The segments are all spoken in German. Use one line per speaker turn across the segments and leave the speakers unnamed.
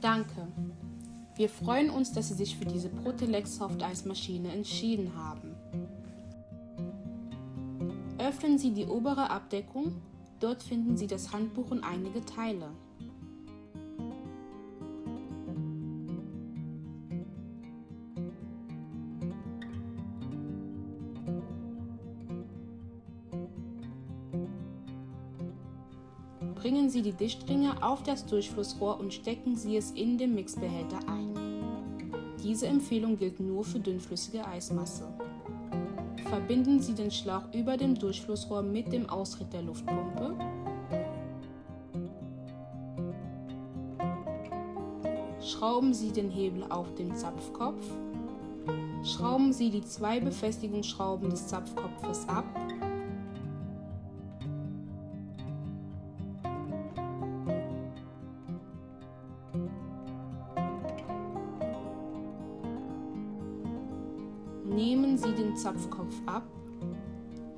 Danke. Wir freuen uns, dass Sie sich für diese Protelex Soft Eismaschine entschieden haben. Öffnen Sie die obere Abdeckung. Dort finden Sie das Handbuch und einige Teile. Bringen Sie die Dichtringe auf das Durchflussrohr und stecken Sie es in den Mixbehälter ein. Diese Empfehlung gilt nur für dünnflüssige Eismasse. Verbinden Sie den Schlauch über dem Durchflussrohr mit dem Austritt der Luftpumpe. Schrauben Sie den Hebel auf den Zapfkopf. Schrauben Sie die zwei Befestigungsschrauben des Zapfkopfes ab Nehmen Sie den Zapfkopf ab,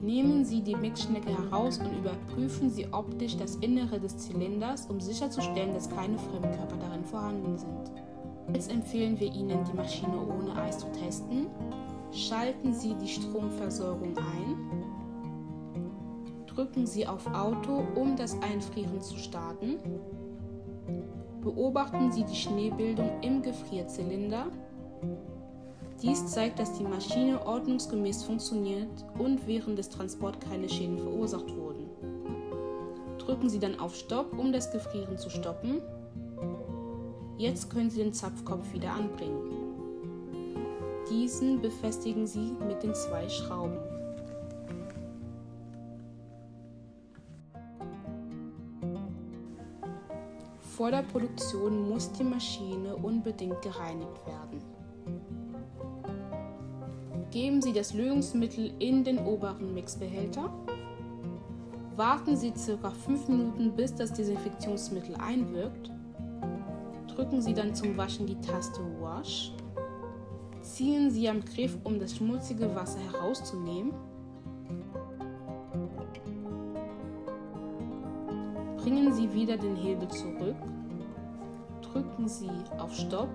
nehmen Sie die Mixschnecke heraus und überprüfen Sie optisch das Innere des Zylinders, um sicherzustellen, dass keine Fremdkörper darin vorhanden sind. Jetzt empfehlen wir Ihnen, die Maschine ohne Eis zu testen. Schalten Sie die Stromversorgung ein. Drücken Sie auf Auto, um das Einfrieren zu starten. Beobachten Sie die Schneebildung im Gefrierzylinder. Dies zeigt, dass die Maschine ordnungsgemäß funktioniert und während des Transports keine Schäden verursacht wurden. Drücken Sie dann auf Stopp, um das Gefrieren zu stoppen. Jetzt können Sie den Zapfkopf wieder anbringen. Diesen befestigen Sie mit den zwei Schrauben. Vor der Produktion muss die Maschine unbedingt gereinigt werden. Geben Sie das Lösungsmittel in den oberen Mixbehälter. Warten Sie ca. 5 Minuten, bis das Desinfektionsmittel einwirkt. Drücken Sie dann zum Waschen die Taste Wash. Ziehen Sie am Griff, um das schmutzige Wasser herauszunehmen. Bringen Sie wieder den Hebel zurück. Drücken Sie auf Stopp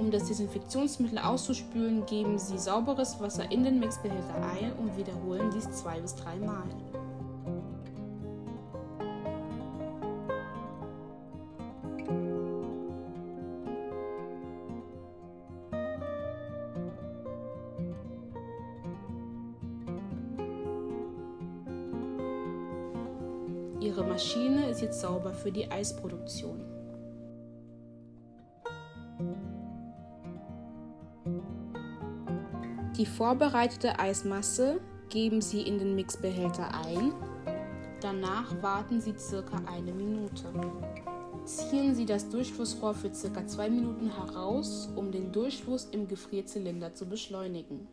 um das Desinfektionsmittel auszuspülen, geben Sie sauberes Wasser in den Mixbehälter ein und wiederholen dies zwei bis dreimal. Ihre Maschine ist jetzt sauber für die Eisproduktion. Die vorbereitete Eismasse geben Sie in den Mixbehälter ein. Danach warten Sie circa eine Minute. Ziehen Sie das Durchflussrohr für circa zwei Minuten heraus, um den Durchfluss im Gefrierzylinder zu beschleunigen.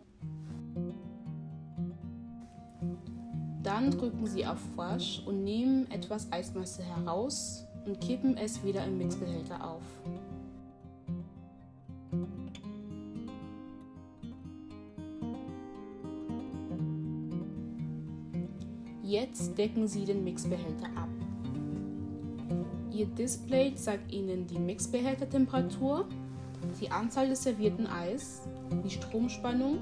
Dann drücken Sie auf Wash und nehmen etwas Eismasse heraus und kippen es wieder im Mixbehälter auf. Jetzt decken Sie den Mixbehälter ab. Ihr Display zeigt Ihnen die Mixbehältertemperatur, die Anzahl des servierten Eis, die Stromspannung,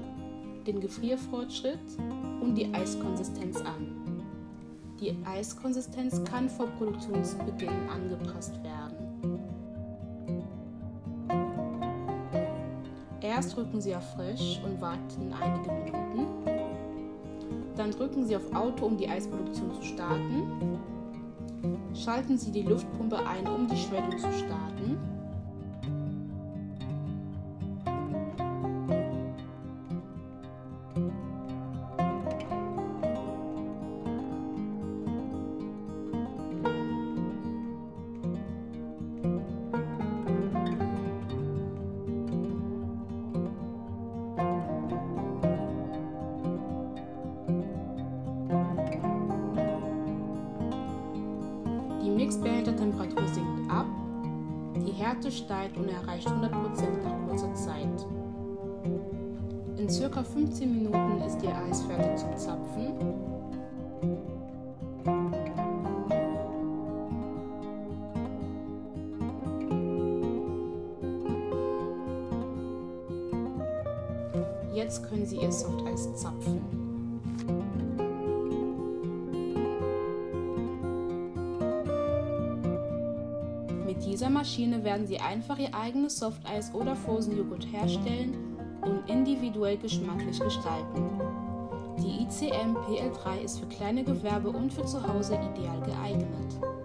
den Gefrierfortschritt und die Eiskonsistenz an. Die Eiskonsistenz kann vor Produktionsbeginn angepasst werden. Erst drücken Sie auf Frisch und warten einige Minuten. Dann drücken Sie auf Auto, um die Eisproduktion zu starten. Schalten Sie die Luftpumpe ein, um die Schwellung zu starten. Kriegsbeheltertemperatur sinkt ab, die Härte steigt und erreicht 100% nach kurzer Zeit. In ca. 15 Minuten ist Ihr Eis fertig zum Zapfen. Jetzt können Sie Ihr Softeis zapfen. Dieser Maschine werden Sie einfach Ihr eigenes Softeis oder Frozen Joghurt herstellen und individuell geschmacklich gestalten. Die ICM PL3 ist für kleine Gewerbe und für zu Hause ideal geeignet.